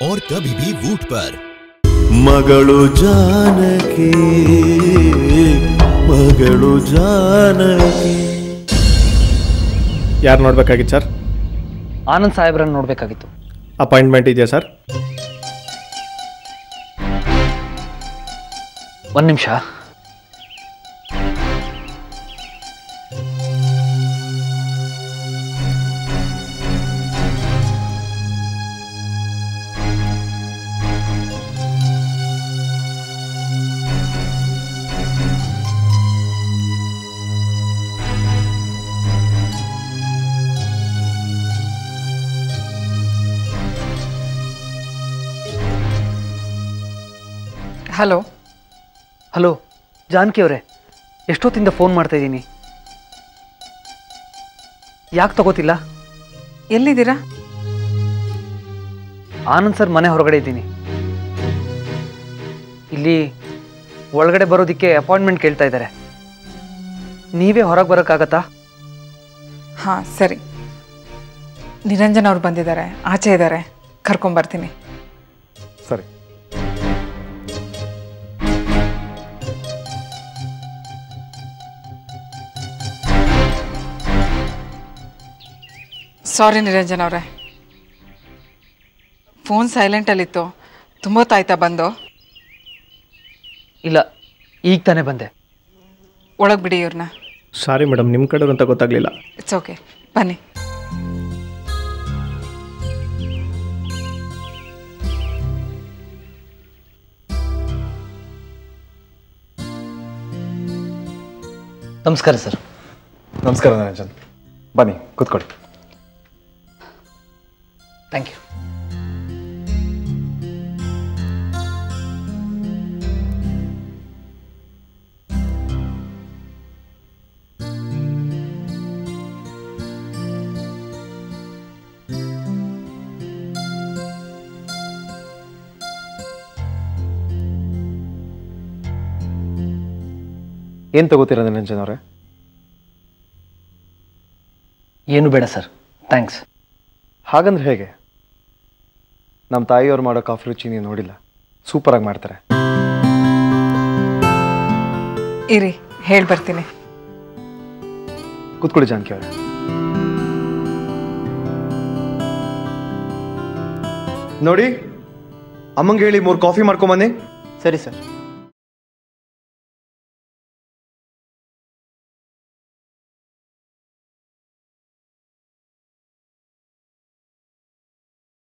और कभी भी वूट पर ಮಗಳು ಜಾನಕಿ ಮಗಳು ಜಾನಕಿ ಯಾರು ನೋಡ್ಬೇಕಾಗಿತ್ತು ಸರ್ ಆನಂದ್ ಸಾಹೇಬ್ರನ್ನ ನೋಡಬೇಕಾಗಿತ್ತು ಅಪಾಯಿಂಟ್ಮೆಂಟ್ ಇದೆಯಾ ಸರ್ ಒಂದು ನಿಮಿಷ ಹಲೋ ಹಲೋ ಜಾನಕಿ ಅವರೇ ಎಷ್ಟೊತ್ತಿಂದ ಫೋನ್ ಮಾಡ್ತಾ ಇದ್ದೀನಿ? ಯಾಕೆ ತಗೋತಿಲ್ಲ? ಎಲ್ಲಿದ್ದೀರಾ? ಆನಂದ್ ಸರ್ ಮನೆ ಹೊರಗಡೆ ಇದ್ದೀನಿ. ಇಲ್ಲಿ ಒಳಗಡೆ ಬರೋದಕ್ಕೆ ಅಪಾಯಿಂಟ್ಮೆಂಟ್ ಕೇಳ್ತಾ ಇದ್ದಾರೆ. ನೀವೇ ಹೊರಗೆ ಬರೋಕ್ಕಾಗತ್ತಾ? ಹಾಂ ಸರಿ. ನಿರಂಜನ್ ಅವ್ರು ಬಂದಿದ್ದಾರೆ ಆಚೆ ಇದ್ದಾರೆ ಕರ್ಕೊಂಬರ್ತೀನಿ. ಸಾರಿ ನಿರಂಜನ್ ಅವರೇ. ಫೋನ್ ಸೈಲೆಂಟಲ್ಲಿತ್ತು ತುಂಬ ತಾಯ್ತಾ ಬಂದು? ಇಲ್ಲ ಈಗ ತಾನೇ ಬಂದೆ. ಒಳಗೆ ಬಿಡಿ ಇವ್ರನ್ನ ಸಾರಿ ಮೇಡಮ್ ನಿಮ್ಮ ಕಡೆ ಅಂತ ಗೊತ್ತಾಗಲಿಲ್ಲ. ಇಟ್ಸ್ ಓಕೆ ಬನ್ನಿ. ನಮಸ್ಕಾರ ಸರ್. ನಮಸ್ಕಾರ ನಿರಂಜನ್. ಬನ್ನಿ ಕೂತ್ಕೊಳ್ಳಿ. ಥ್ಯಾಂಕ್ ಯು ಏನು ತಗೋತೀರ ನಿರಂಜನ್ ಅವರೇ ಏನು ಬೇಡ ಸರ್. ಥ್ಯಾಂಕ್ಸ್ ಹಾಗಂದ್ರೆ ಹೇಗೆ? ನಮ್ಮ ತಾಯಿಯವ್ರು ಮಾಡೋ ಕಾಫಿ ರುಚಿ ನೀವು ನೋಡಿಲ್ಲ. ಸೂಪರಾಗಿ ಮಾಡ್ತಾರೆ. ಇರಿ ಹೇಳಿ ಬರ್ತೀನಿ. ಕೂತ್ಕೊಳ್ಳಿ ಜಾನಕಿ ಅವರೇ. ನೋಡಿ ಅಮ್ಮಂಗೆ ಹೇಳಿ ಮೂರು ಕಾಫಿ ಮಾಡ್ಕೊಂಬನ್ನಿ ಸರಿ ಸರ್.